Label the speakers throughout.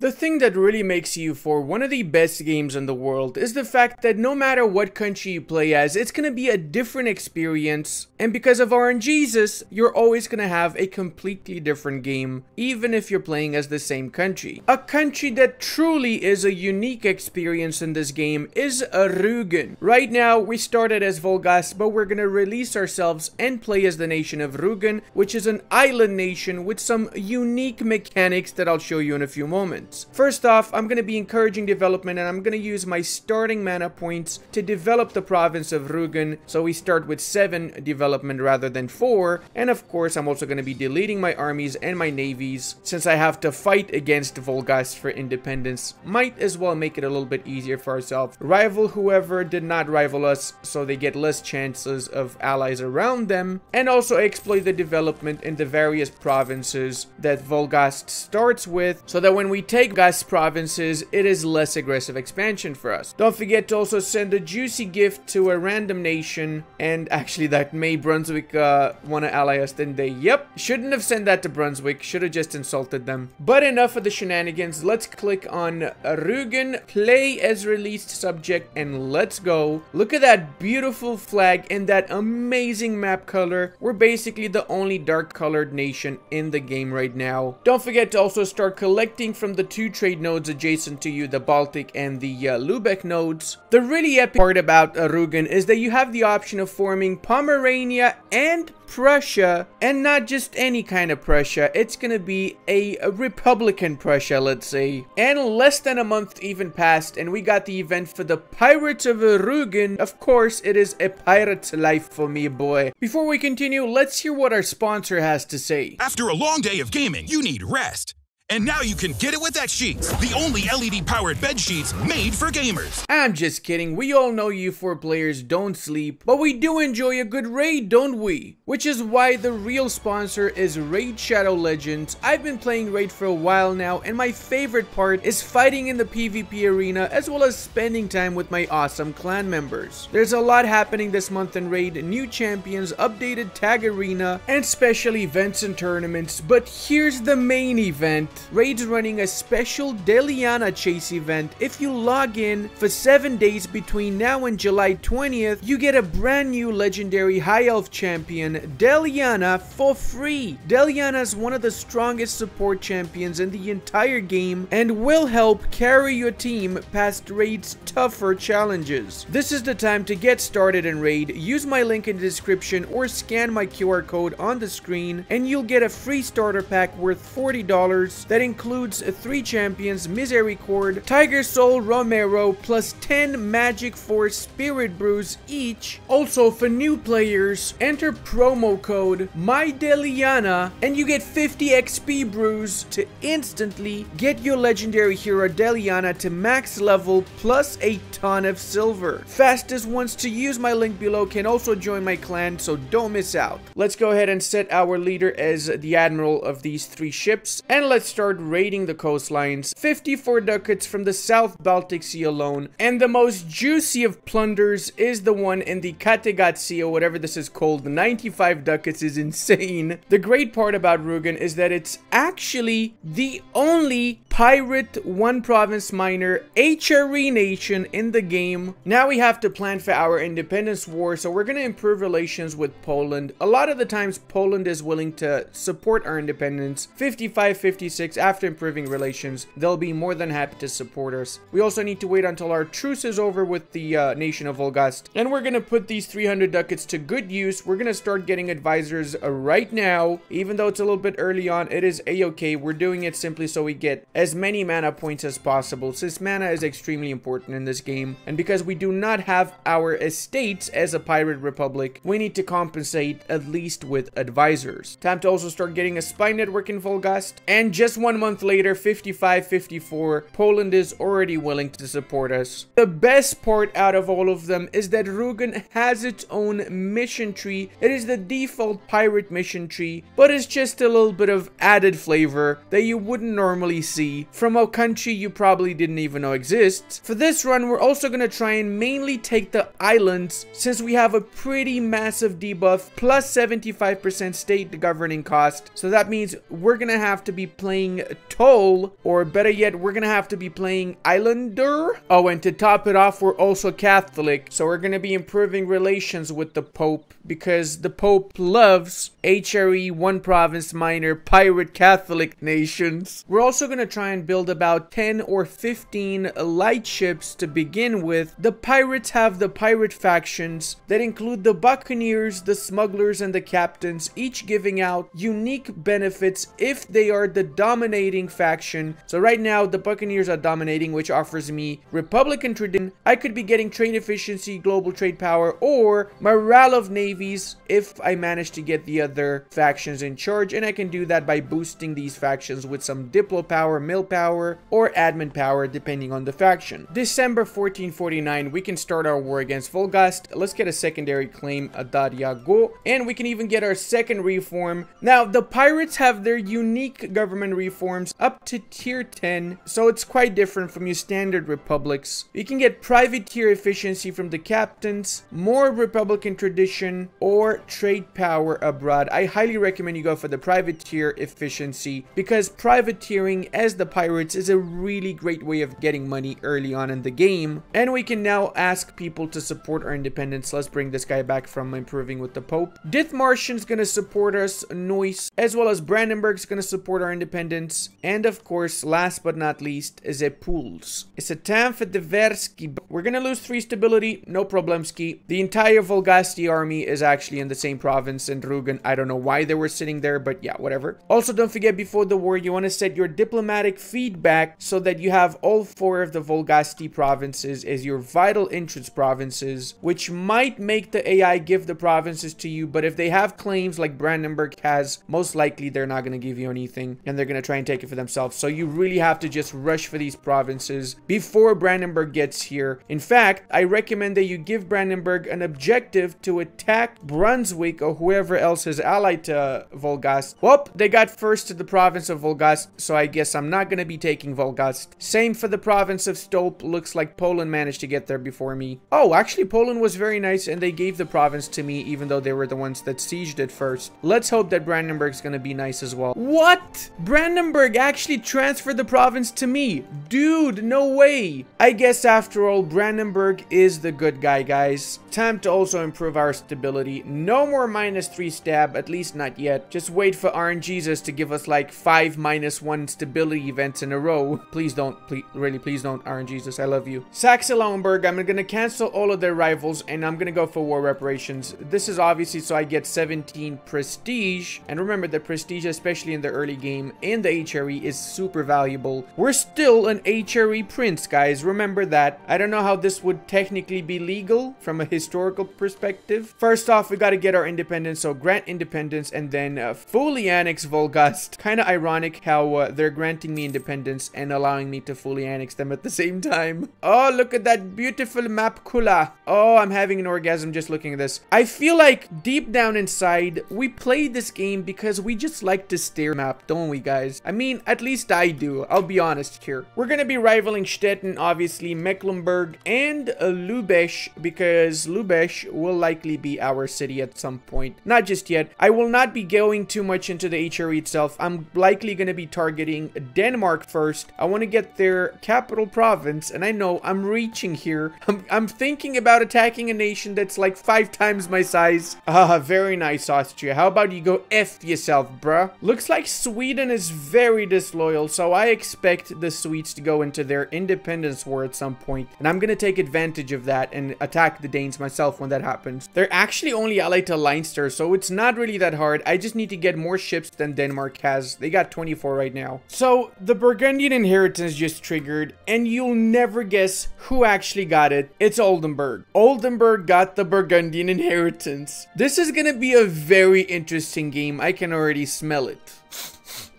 Speaker 1: The thing that really makes EU4 one of the best games in the world is the fact that no matter what country you play as, it's gonna be a different experience. And because of RNGesus, you're always gonna have a completely different game, even if you're playing as the same country. A country that truly is a unique experience in this game is Rugen. Right now, we started as Wolgast, but we're gonna release ourselves and play as the nation of Rugen, which is an island nation with some unique mechanics that I'll show you in a few moments. First off, I'm going to be encouraging development and I'm going to use my starting mana points to develop the province of Rugen. So we start with 7 development rather than 4. And of course, I'm also going to be deleting my armies and my navies since I have to fight against Wolgast for independence. Might as well make it a little bit easier for ourselves. Rival whoever did not rival us so they get less chances of allies around them. And also exploit the development in the various provinces that Wolgast starts with so that when we take take gas provinces, it is less aggressive expansion for us. Don't forget to also send a juicy gift to a random nation. And actually that May Brunswick uh, want to ally us, didn't they? Yep. Shouldn't have sent that to Brunswick. Should have just insulted them. But enough of the shenanigans. Let's click on Rugen, play as released subject, and let's go. Look at that beautiful flag and that amazing map color. We're basically the only dark colored nation in the game right now. Don't forget to also start collecting from the two trade nodes adjacent to you, the Baltic and the uh, Lubeck nodes. The really epic part about uh, Rugen is that you have the option of forming Pomerania and Prussia, and not just any kind of Prussia, it's gonna be a, a, Republican Prussia, let's say. And less than a month even passed, and we got the event for the Pirates of Rugen. Of course, it is a pirate's life for me, boy. Before we continue, let's hear what our sponsor has to say.
Speaker 2: After a long day of gaming, you need rest. And now you can get it with X Sheets, the only LED powered bed sheets made for gamers.
Speaker 1: I'm just kidding. We all know EU4 players don't sleep, but we do enjoy a good raid, don't we? Which is why the real sponsor is Raid Shadow Legends. I've been playing Raid for a while now, and my favorite part is fighting in the PvP arena as well as spending time with my awesome clan members. There's a lot happening this month in Raid, new champions, updated tag arena, and special events and tournaments, but here's the main event. Raid's running a special Deliana chase event. If you log in for 7 days between now and July 20th, you get a brand new legendary High Elf champion, Deliana, for free. Deliana is one of the strongest support champions in the entire game and will help carry your team past Raid's tougher challenges. This is the time to get started in Raid. Use my link in the description or scan my QR code on the screen and you'll get a free starter pack worth $40 that includes 3 champions, Misericord, Tiger Soul Romero, plus 10 Magic Force Spirit Brews each. Also, for new players, enter promo code MyDeliana and you get 50 XP brews to instantly get your legendary hero Deliana to max level plus a ton of silver. Fastest ones to use my link below can also join my clan, so don't miss out. Let's go ahead and set our leader as the admiral of these three ships, and let's start raiding the coastlines, 54 ducats from the South Baltic Sea alone, and the most juicy of plunders is the one in the Kattegat Sea or whatever this is called. 95 ducats is insane. The great part about Rugen is that it's actually the only pirate one province minor HRE nation in the game. Now we have to plan for our independence war, so we're going to improve relations with Poland. A lot of the times Poland is willing to support our independence. 55, 56, after improving relations, they'll be more than happy to support us. We also need to wait until our truce is over with the uh, nation of Wolgast. And we're going to put these 300 ducats to good use. We're going to start getting advisors uh, right now. Even though it's a little bit early on, it is a-okay. We're doing it simply so we get as many mana points as possible, since mana is extremely important in this game. And because we do not have our estates as a pirate republic, we need to compensate at least with advisors. Time to also start getting a spy network in Wolgast. And just one month later, 55-54, Poland is already willing to support us. The best part out of all of them is that Rugen has its own mission tree. It is the default pirate mission tree, but it's just a little bit of added flavor that you wouldn't normally see From a country you probably didn't even know exists. For this run, we're also going to try and mainly take the islands since we have a pretty massive debuff plus 75% state governing cost. So that means we're going to have to be playing Tall or better yet, we're going to have to be playing Islander. Oh, and to top it off, we're also Catholic. So we're going to be improving relations with the Pope because the Pope loves HRE, one province minor, pirate Catholic nations. We're also going to try and build about 10 or 15 light ships to begin with. The pirates have the pirate factions that include the buccaneers, the smugglers, and the captains, each giving out unique benefits if they are the dominating faction. So right now, the buccaneers are dominating, which offers me Republican tradition. I could be getting trade efficiency, global trade power, or morale of navies if I manage to get the other factions in charge. And I can do that by boosting these factions with some diplo power, mill power, or admin power, depending on the faction. December 1449, we can start our war against Wolgast. Let's get a secondary claim, Adariago, and we can even get our second reform. Now, the pirates have their unique government reforms up to tier 10, so it's quite different from your standard republics. You can get privateer efficiency from the captains, more republican tradition, or trade power abroad. I highly recommend you go for the privateer efficiency because privateering as the pirates is a really great way of getting money early on in the game. And we can now ask people to support our independence. Let's bring this guy back from improving with the Pope. Dithmarschen's gonna support us, Neuss, as well as Brandenburg's gonna support our independence. And of course, last but not least, is a Pools. It's a Versky. We're gonna lose three stability, no problemski. The entire Volgasti army is actually in the same province in Rugen. I don't know why they were sitting there, but yeah, whatever. Also, don't forget before the war, you want to set your diplomatic feedback so that you have all four of the Volgasti provinces as your vital interest provinces, which might make the AI give the provinces to you, but if they have claims like Brandenburg has, most likely they're not going to give you anything and they're going to try and take it for themselves. So you really have to just rush for these provinces before Brandenburg gets here. In fact, I recommend that you give Brandenburg an objective to attack Brunswick or whoever else is allied to Wolgast. Whoop, they got first to the province of Wolgast, so I guess I'm not going to be taking Wolgast. Same for the province of Stolp. Looks like Poland managed to get there before me. Oh, actually, Poland was very nice and they gave the province to me even though they were the ones that sieged it first. Let's hope that Brandenburg's going to be nice as well. What? Brandenburg actually transferred the province to me. Dude, no way. I guess after all, Brandenburg is the good guy, guys. Time to also improve our stability. No more minus 3 stab, at least not yet. Just wait for RNGesus to give us like 5 minus 1 stability events in a row. Please don't, please, really, please don't, RNGesus, I love you. Saxe Lauenburg, I'm gonna cancel all of their rivals and I'm gonna go for war reparations. This is obviously so I get 17 prestige. And remember, the prestige, especially in the early game, in the HRE is super valuable. We're still an HRE prince, guys. Remember that. I don't know how this would technically be legal from a historical perspective. First off, we got to get our independence. So grant independence and then uh, fully annex Wolgast. Kind of ironic how uh, they're granting me independence and allowing me to fully annex them at the same time. Oh, look at that beautiful map Kula. Oh, I'm having an orgasm just looking at this. I feel like deep down inside, we played this game because we just like to stare map, don't we guys? I mean, at least I do. I'll be honest here. We're to be rivaling Stettin, obviously, Mecklenburg, and uh, Lübeck because Lübeck will likely be our city at some point. Not just yet. I will not be going too much into the HRE itself. I'm likely to be targeting Denmark first. I want to get their capital province, and I know I'm reaching here. I'm, I'm thinking about attacking a nation that's like five times my size. Ah, very nice, Austria. How about you go F yourself, bruh? Looks like Sweden is very disloyal, so I expect the Swedes to go into their independence war at some point, and I'm gonna take advantage of that and attack the Danes myself when that happens. They're actually only allied to Leinster, so it's not really that hard. I just need to get more ships than Denmark has. They got 24 right now. So, the Burgundian inheritance just triggered, and you'll never guess who actually got it. It's Oldenburg. Oldenburg got the Burgundian inheritance. This is gonna be a very interesting game. I can already smell it.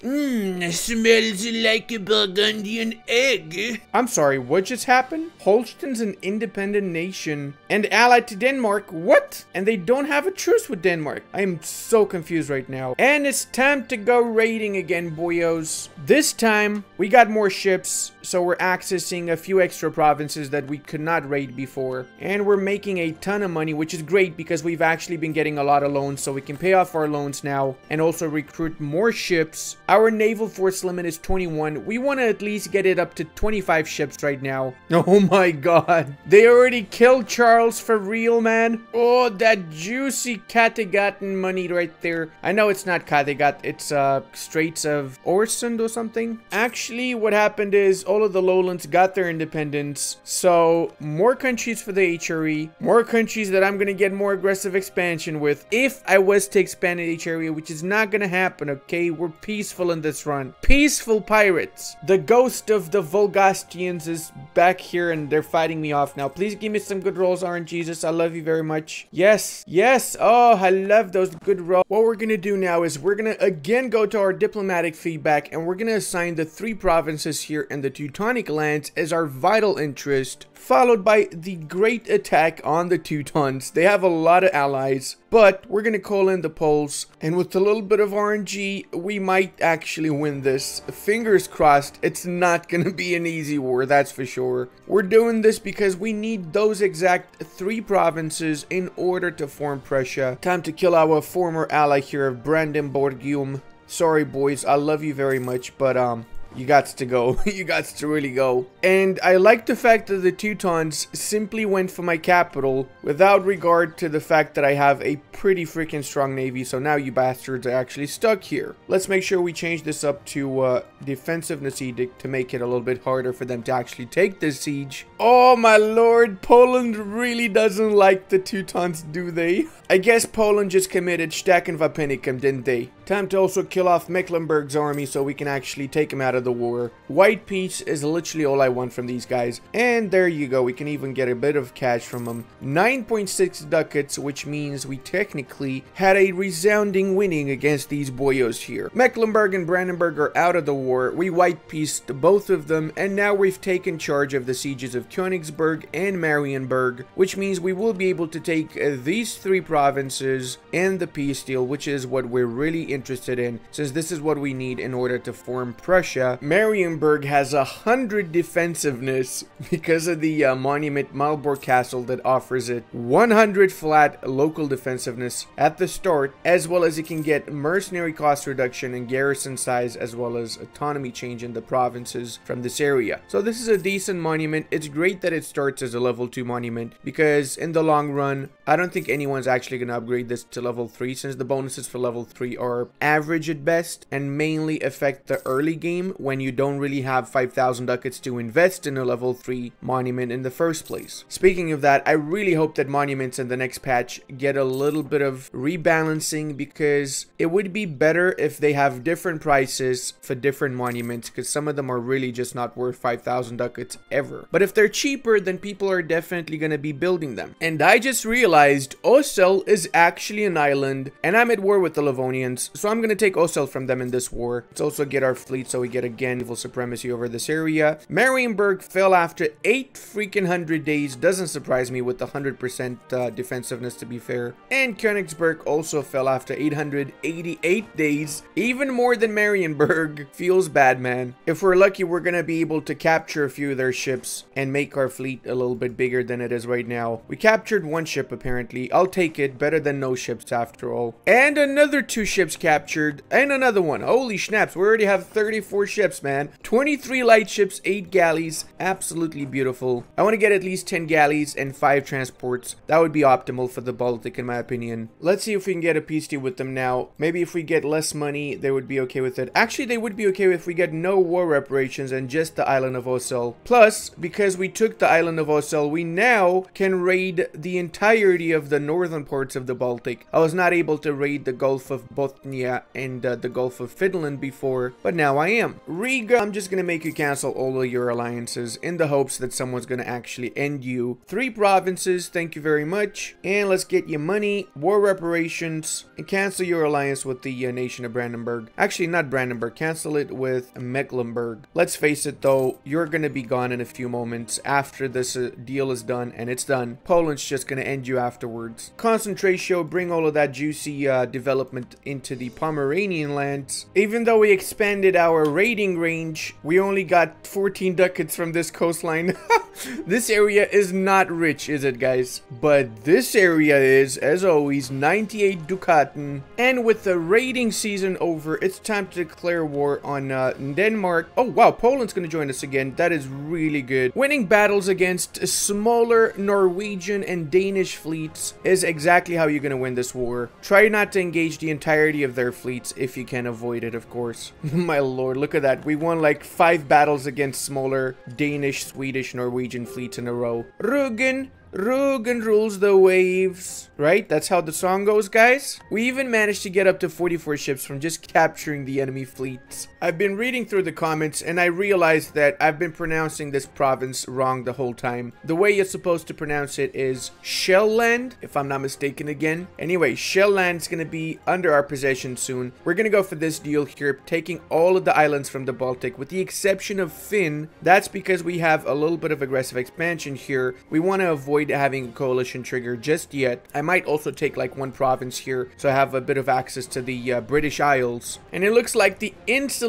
Speaker 1: Mmm, smells like a Burgundian egg. I'm sorry, what just happened? Holsten's an independent nation and allied to Denmark. What? And they don't have a truce with Denmark. I am so confused right now. And it's time to go raiding again, boyos. This time, we got more ships, so we're accessing a few extra provinces that we could not raid before. And we're making a ton of money, which is great because we've actually been getting a lot of loans, so we can pay off our loans now and also recruit more ships. Our naval force limit is 21. We want to at least get it up to 25 ships right now. Oh my god. They already killed Charles for real, man. Oh, that juicy Kattegatten money right there. I know it's not Kattegat, it's uh Straits of Orsund or something. Actually, what happened is all of the lowlands got their independence. So, more countries for the HRE, more countries that I'm going to get more aggressive expansion with if I was to expand the HRE, which is not going to happen, okay? We're peaceful in this run. Peaceful pirates. The ghost of the Volgastians is back here and they're fighting me off now. Please give me some good rolls, RNGesus. I love you very much. Yes, yes. Oh, I love those good rolls. What we're to do now is we're to again go to our diplomatic feedback and we're to assign the three provinces here in the Teutonic lands as our vital interest followed by the great attack on the Teutons. They have a lot of allies, but we're gonna call in the Poles, and with a little bit of RNG, we might actually win this. Fingers crossed, it's not gonna be an easy war, that's for sure. We're doing this because we need those exact three provinces in order to form Prussia. Time to kill our former ally here Brandenburgium. Sorry boys, I love you very much, but um, you got to go. you got to really go. And I like the fact that the Teutons simply went for my capital without regard to the fact that I have a pretty freaking strong navy. So now you bastards are actually stuck here. Let's make sure we change this up to uh, defensiveness edict to make it a little bit harder for them to actually take this siege. Oh my lord, Poland really doesn't like the Teutons, do they? I guess Poland just committed Stackenvapenicum, didn't they? Time to also kill off Mecklenburg's army so we can actually take him out of the war. White peace is literally all I want from these guys. And there you go, we can even get a bit of cash from them. 9.6 ducats, which means we technically had a resounding winning against these boyos here. Mecklenburg and Brandenburg are out of the war. We white pieced both of them, and now we've taken charge of the sieges of Königsberg and Marienburg, which means we will be able to take uh, these three provinces and the peace deal, which is what we're really interested in, since this is what we need in order to form Prussia. Marienburg has a hundred defensiveness because of the uh, monument Malbork Castle that offers it 100 flat local defensiveness at the start, as well as it can get mercenary cost reduction and garrison size, as well as autonomy change in the provinces from this area. So this is a decent monument. It's great that it starts as a level 2 monument because in the long run, I don't think anyone's actually going to upgrade this to level 3 since the bonuses for level 3 are average at best and mainly affect the early game when you don't really have 5,000 ducats to invest in a level 3 monument in the first place. Speaking of that, I really hope that monuments in the next patch get a little bit of rebalancing because it would be better if they have different prices for different monuments because some of them are really just not worth 5,000 ducats ever. But if they're cheaper, then people are definitely going to be building them. And I just realized Osel is actually an island and I'm at war with the Livonians so I'm going to take Osel from them in this war. Let's also get our fleet so we get again naval supremacy over this area. Marienburg fell after 8 freaking hundred days. Doesn't surprise me with the 100% uh, defensiveness to be fair. And Königsberg also fell after 888 days. Even more than Marienburg. Feels bad, man. If we're lucky, we're to be able to capture a few of their ships and make our fleet a little bit bigger than it is right now. We captured one ship apparently. I'll take it. Better than no ships after all. And another two ships captured and another one. Holy snaps, we already have 34 ships, man. 23 light ships, 8 galleys. Absolutely beautiful. I want to get at least 10 galleys and 5 transports. That would be optimal for the Baltic, in my opinion. Let's see if we can get a peace deal with them now. Maybe if we get less money, they would be okay with it. Actually, they would be okay if we get no war reparations and just the island of Osel. Plus, because we took the island of Osel, we now can raid the entirety of the northern parts of the Baltic. I was not able to raid the Gulf of Bothnia and uh, the Gulf of Finland before, but now I am. Riga, I'm just gonna make you cancel all of your alliances in the hopes that someone's gonna actually end you. Three provinces, thank you very much. And let's get you money, war reparations, and cancel your alliance with the uh, nation of Brandenburg. Actually, not Brandenburg, cancel it with Mecklenburg. Let's face it though, you're gonna be gone in a few moments after this uh, deal is done, and it's done. Poland's just gonna end you afterwards. Concentratio, bring all of that juicy uh, development into the Pomeranian lands. Even though we expanded our raiding range, we only got 14 ducats from this coastline. this area is not rich, is it guys? But this area is, as always, 98 ducaten. And with the raiding season over, it's time to declare war on uh, Denmark. Oh wow, Poland's gonna join us again. That is really good. Winning battles against smaller Norwegian and Danish fleets is exactly how you're gonna win this war. Try not to engage the entirety of their fleets if you can avoid it, of course. My lord, look at that. We won like five battles against smaller Danish, Swedish, Norwegian fleets in a row. Rugen, Rugen rules the waves. Right? That's how the song goes, guys. We even managed to get up to 44 ships from just capturing the enemy fleets. I've been reading through the comments and I realized that I've been pronouncing this province wrong the whole time. The way you're supposed to pronounce it is Shellland, if I'm not mistaken again. Anyway, Shellland's gonna be under our possession soon. We're gonna go for this deal here, taking all of the islands from the Baltic, with the exception of Fyn. That's because we have a little bit of aggressive expansion here. We want to avoid having a coalition trigger just yet. I might also take like one province here, so I have a bit of access to the uh, British Isles. And it looks like the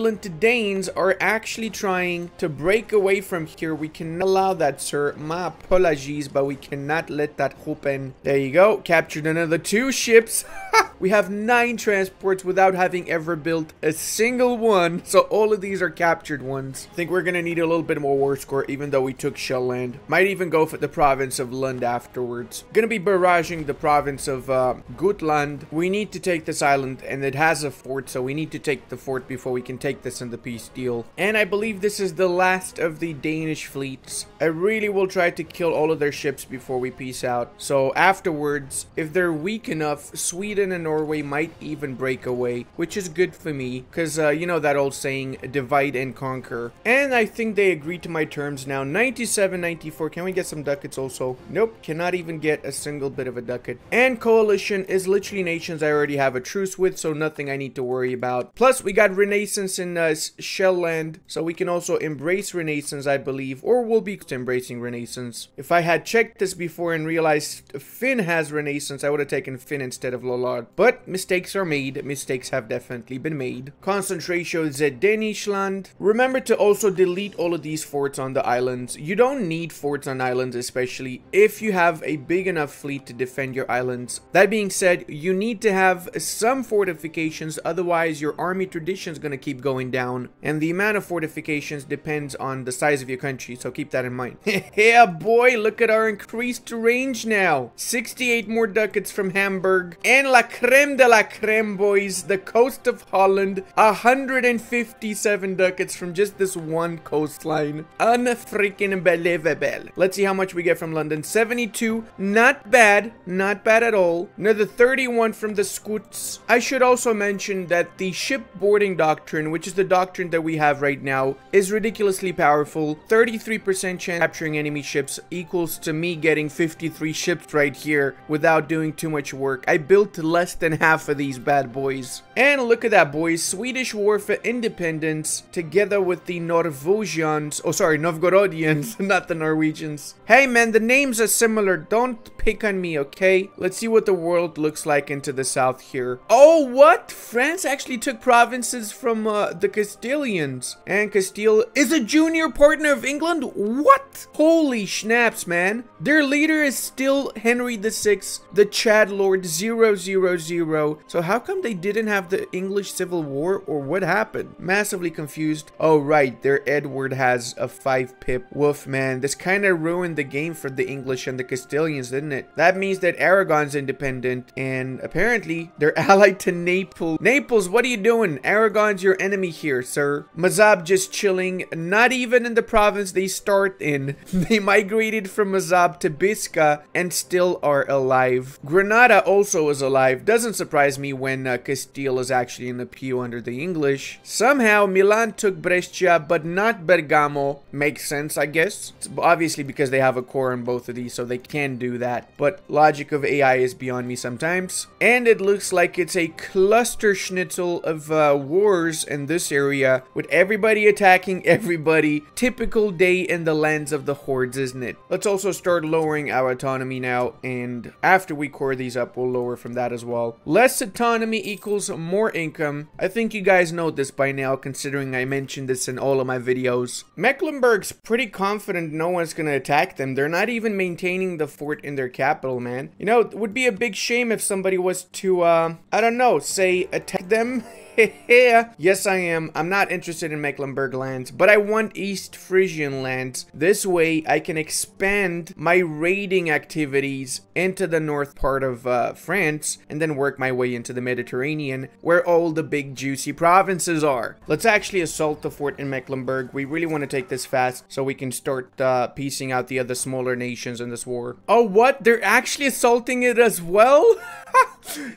Speaker 1: insolent Danes are actually trying to break away from here. We cannot allow that, sir. My apologies, but we cannot let that happen. There you go. Captured another two ships. we have nine transports without having ever built a single one. So all of these are captured ones. I think we're going to need a little bit more war score, even though we took Shell Land. Might even go for the province of Lund afterwards. Gonna be barraging the province of uh, Gotland. We need to take this island, and it has a fort, so we need to take the fort before we can take this in the peace deal. And I believe this is the last of the Danish fleets. I really will try to kill all of their ships before we peace out. So afterwards, if they're weak enough, Sweden and Norway might even break away, which is good for me, because uh, you know that old saying, divide and conquer. And I think they agreed to my terms now. 97, 94. Can we get some ducats also? Nope, cannot even get a single bit of a ducat. And coalition is literally nations I already have a truce with, so nothing I need to worry about. Plus, we got Renaissance in uh, Shellland, so we can also embrace Renaissance, I believe, or we'll be embracing Renaissance. If I had checked this before and realized Fyn has Renaissance, I would have taken Fyn instead of Lollard. But mistakes are made. Mistakes have definitely been made. Concentration Zedenishland. Remember to also delete all of these forts on the islands. You don't need forts on islands, especially if you have a big enough fleet to defend your islands. That being said, you need to have some fortifications, otherwise your army tradition is going to keep going down. And the amount of fortifications depends on the size of your country, so keep that in mind. yeah, boy, look at our increased range now. 68 more ducats from Hamburg. And la creme de la creme, boys, the coast of Holland. 157 ducats from just this one coastline. Unfreaking believable. Let's see how much we get from London. 72, not bad, not bad at all. Another 31 from the Scoots. I should also mention that the shipboarding doctrine, which is the doctrine that we have right now, is ridiculously powerful. 33% chance capturing enemy ships equals to me getting 53 ships right here without doing too much work. I built less than half of these bad boys. And look at that, boys. Swedish War for Independence together with the Norwegians. Oh, sorry, Novgorodians, not the Norwegians. Hey, man, the names are similar. Don't pick on me, okay? Let's see what the world looks like into the south here. Oh, what? France actually took provinces from uh, the Castilians. And Castile is a junior partner of England? What? Holy snaps, man. Their leader is still Henry VI, the Chad Lord 000. So how come they didn't have the English Civil War or what happened? Massively confused. Oh, right. Their Edward has a 5 pip. Woof, man. This kind of ruined the game for the English and the Castilians, didn't it? That means that Aragon's independent, and apparently they're allied to Naples. Naples, what are you doing? Aragon's your enemy here, sir. Mazab just chilling, not even in the province they start in. They migrated from Mazab to Bisca and still are alive. Granada also is alive. Doesn't surprise me when uh, Castile is actually in the PU under the English. Somehow Milan took Brescia, but not Bergamo. Makes sense, I guess. It's obviously because they have a core in both of these, so they can do that. But logic of AI is beyond me sometimes. And it looks like it's a cluster schnitzel of uh, wars in this area, with everybody attacking everybody. Typical day in the lands of the hordes, isn't it? Let's also start lowering our autonomy now, and after we core these up, we'll lower from that as well. Less autonomy equals more income. I think you guys know this by now, considering I mentioned this in all of my videos. Mecklenburg's pretty confident no one's gonna attack them. They're not even maintaining the fort in their capital, man. You know, it would be a big shame if somebody was to, uh, I don't know, say attack them yes, I am. I'm not interested in Mecklenburg lands, but I want East Frisian lands. This way, I can expand my raiding activities into the north part of uh, France and then work my way into the Mediterranean, where all the big juicy provinces are. Let's actually assault the fort in Mecklenburg. We really want to take this fast so we can start uh, piecing out the other smaller nations in this war. Oh, what? They're actually assaulting it as well?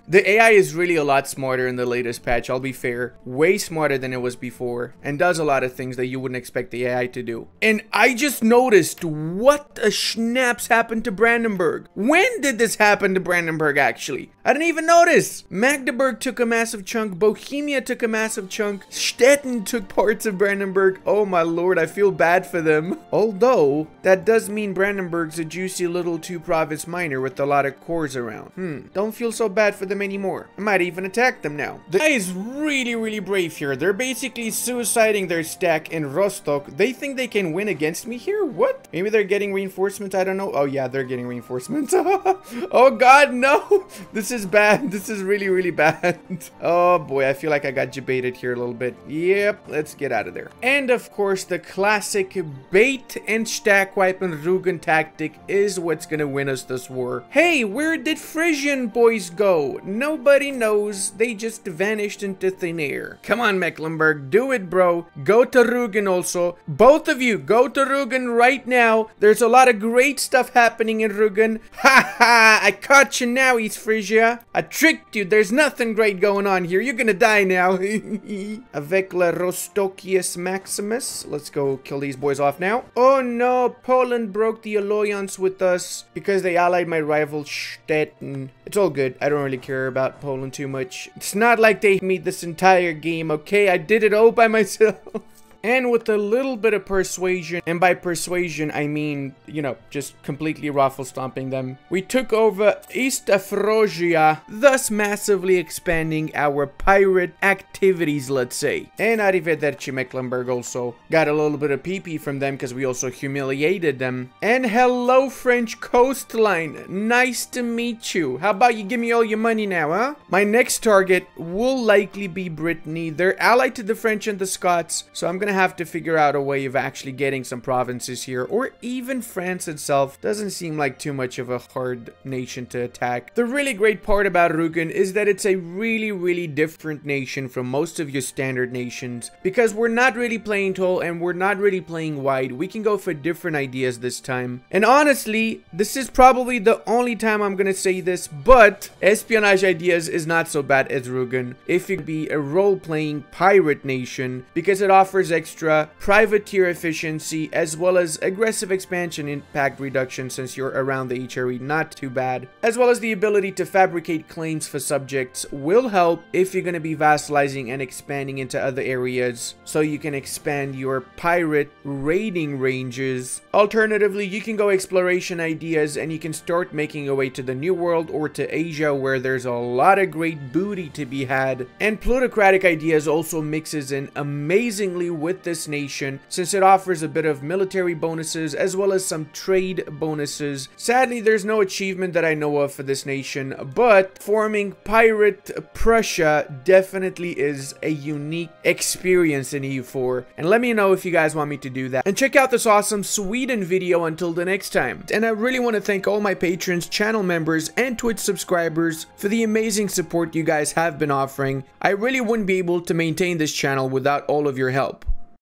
Speaker 1: the AI is really a lot smarter in the latest patch, I'll be fair. Way smarter than it was before, and does a lot of things that you wouldn't expect the AI to do. And I just noticed what a schnaps happened to Brandenburg. When did this happen to Brandenburg, actually? I didn't even notice. Magdeburg took a massive chunk, Bohemia took a massive chunk, Stettin took parts of Brandenburg. Oh my lord, I feel bad for them. Although, that does mean Brandenburg's a juicy little two-province minor with a lot of cores around. Hmm, don't feel so bad for them anymore. I might even attack them now. The guy is really, really brave here. They're basically suiciding their stack in Rostock. They think they can win against me here? What? Maybe they're getting reinforcements? I don't know. Oh yeah, they're getting reinforcements. oh god, no! This is bad. This is really, really bad. oh boy, I feel like I got debated here a little bit. Yep, let's get out of there. And of course, the classic bait and stack wipe and Rugen tactic is what's gonna win us this war. Hey, where did Frisian boys go? Nobody knows. They just vanished into thin air. Come on, Mecklenburg. Do it, bro. Go to Rugen also. Both of you, go to Rugen right now. There's a lot of great stuff happening in Rugen. Ha ha! I caught you now, East Frisia. I tricked you. There's nothing great going on here. You're gonna die now. Avec le Rostokius Maximus. Let's go kill these boys off now. Oh no, Poland broke the alliance with us because they allied my rival Stettin. It's all good. I don't really care about Poland too much. It's not like they made this entire game, okay? I did it all by myself. And with a little bit of persuasion, and by persuasion I mean, you know, just completely raffle stomping them, we took over East Frisia, thus massively expanding our pirate activities, let's say. And Arrivederci Mecklenburg also got a little bit of PP from them because we also humiliated them. And hello French coastline, nice to meet you. How about you give me all your money now, huh? My next target will likely be Brittany. They're allied to the French and the Scots, so I'm gonna have to figure out a way of actually getting some provinces here, or even France itself. Doesn't seem like too much of a hard nation to attack. The really great part about Rugen is that it's a really, really different nation from most of your standard nations, because we're not really playing tall and we're not really playing wide. We can go for different ideas this time. And honestly, this is probably the only time I'm gonna say this, but espionage ideas is not so bad as Rugen if you be a role-playing pirate nation, because it offers extra privateer efficiency as well as aggressive expansion impact reduction since you're around the HRE, not too bad. As well as the ability to fabricate claims for subjects will help if you're going to be vassalizing and expanding into other areas so you can expand your pirate raiding ranges. Alternatively, you can go exploration ideas and you can start making your way to the New World or to Asia where there's a lot of great booty to be had. And plutocratic ideas also mixes in amazingly with with this nation since it offers a bit of military bonuses as well as some trade bonuses. Sadly, there's no achievement that I know of for this nation, but forming Pirate Prussia definitely is a unique experience in EU4. And let me know if you guys want me to do that. And check out this awesome Sweden video until the next time. And I really want to thank all my patrons, channel members, and Twitch subscribers for the amazing support you guys have been offering. I really wouldn't be able to maintain this channel without all of your help.